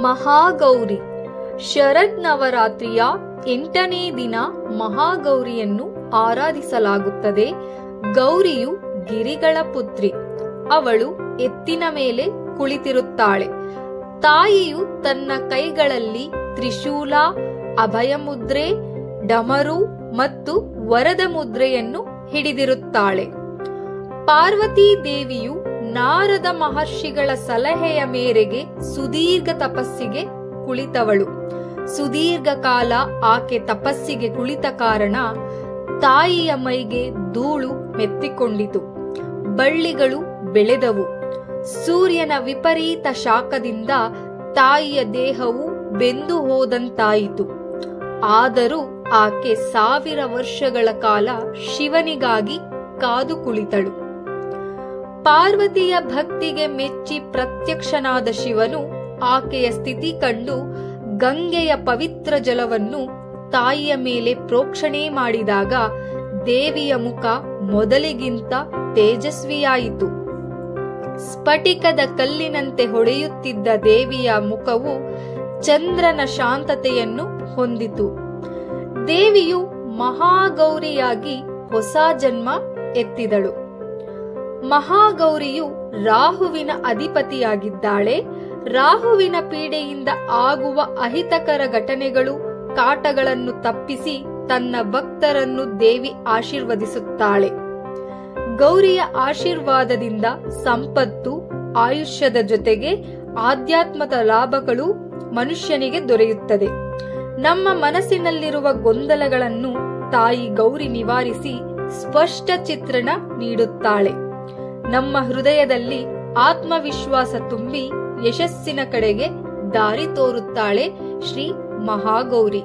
ಮಹಾಗೌರಿ. ಶರದ್ ನವರಾತ್ರಿಯ ಎಂಟನೇ ದಿನ ಮಹಾಗೌರಿಯನ್ನು ಆರಾಧಿಸಲಾಗುತ್ತದೆ. ಗೌರಿಯು ಗಿರಿಗಳ ಪುತ್ರಿ. ಅವಳು ಎತ್ತಿನ ಮೇಲೆ ಕುಳಿತಿರುತ್ತಾಳೆ. ತಾಯಿಯು ತನ್ನ ಕೈಗಳಲ್ಲಿ ತ್ರಿಶೂಲ, ಅಭಯಮುದ್ರೆ, ಡಮರು ಮತ್ತು ವರದ ಮುದ್ರೆಯನ್ನು ಹಿಡಿದಿರುತ್ತಾಳೆ. ಪಾರ್ವತೀ ದೇವಿಯು ನಾರದ ಮಹರ್ಷಿಗಳ ಸಲಹೆಯ ಮೇರೆಗೆ ಸುದೀರ್ಘ ತಪಸ್ಸಿಗೆ ಕುಳಿತವಳು. ಸುದೀರ್ಘ ಕಾಲ ಆಕೆ ತಪಸ್ಸಿಗೆ ಕುಳಿತ ಕಾರಣ ತಾಯಿಯ ಮೈಗೆ ಧೂಳು ಮೆತ್ತಿಕೊಂಡಿತು. ಬಳ್ಳಿಗಳು ಬೆಳೆದವು. ಸೂರ್ಯನ ವಿಪರೀತ ಶಾಖದಿಂದ ತಾಯಿಯ ದೇಹವು ಬೆಂದು ಹೋದಂತಾಯಿತು. ಆದರೂ ಆಕೆ ಸಾವಿರ ವರ್ಷಗಳ ಕಾಲ ಶಿವನಿಗಾಗಿ ಕಾದು ಕುಳಿತಳು. ಪಾರ್ವತಿಯ ಭಕ್ತಿಗೆ ಮೆಚ್ಚಿ ಪ್ರತ್ಯಕ್ಷನಾದ ಶಿವನು ಆಕೆಯ ಸ್ಥಿತಿ ಕಂಡು ಗಂಗೆಯ ಪವಿತ್ರ ಜಲವನ್ನು ತಾಯಿಯ ಮೇಲೆ ಪ್ರೋಕ್ಷಣೆ ಮಾಡಿದಾಗ ದೇವಿಯ ಮುಖ ಮೊದಲಿಗಿಂತ ತೇಜಸ್ವಿಯಾಯಿತು. ಸ್ಫಟಿಕದ ಕಲ್ಲಿನಂತೆ ಹೊಳೆಯುತ್ತಿದ್ದ ದೇವಿಯ ಮುಖವು ಚಂದ್ರನ ಶಾಂತತೆಯನ್ನು ಹೊಂದಿತು. ದೇವಿಯು ಮಹಾಗೌರಿಯಾಗಿ ಹೊಸ ಜನ್ಮ ಎತ್ತಿದಳು. ಮಹಾಗೌರಿಯು ರಾಹುವಿನ ಅಧಿಪತಿಯಾಗಿದ್ದಾಳೆ. ರಾಹುವಿನ ಪೀಡೆಯಿಂದ ಆಗುವ ಅಹಿತಕರ ಘಟನೆಗಳು, ಕಾಟಗಳನ್ನು ತಪ್ಪಿಸಿ ತನ್ನ ಭಕ್ತರನ್ನು ದೇವಿ ಆಶೀರ್ವದಿಸುತ್ತಾಳೆ. ಗೌರಿಯ ಆಶೀರ್ವಾದದಿಂದ ಸಂಪತ್ತು, ಆಯುಷ್ಯದ ಜೊತೆಗೆ ಆಧ್ಯಾತ್ಮದ ಲಾಭಗಳು ಮನುಷ್ಯನಿಗೆ ದೊರೆಯುತ್ತದೆ. ನಮ್ಮ ಮನಸ್ಸಿನಲ್ಲಿರುವ ಗೊಂದಲಗಳನ್ನು ತಾಯಿ ಗೌರಿ ನಿವಾರಿಸಿ ಸ್ಪಷ್ಟ ಚಿತ್ರಣ ನೀಡುತ್ತಾಳೆ. ನಮ್ಮ ಹೃದಯದಲ್ಲಿ ಆತ್ಮವಿಶ್ವಾಸ ತುಂಬಿ ಯಶಸ್ಸಿನ ಕಡೆಗೆ ದಾರಿ ತೋರುತ್ತಾಳೆ ಶ್ರೀ ಮಹಾಗೌರಿ.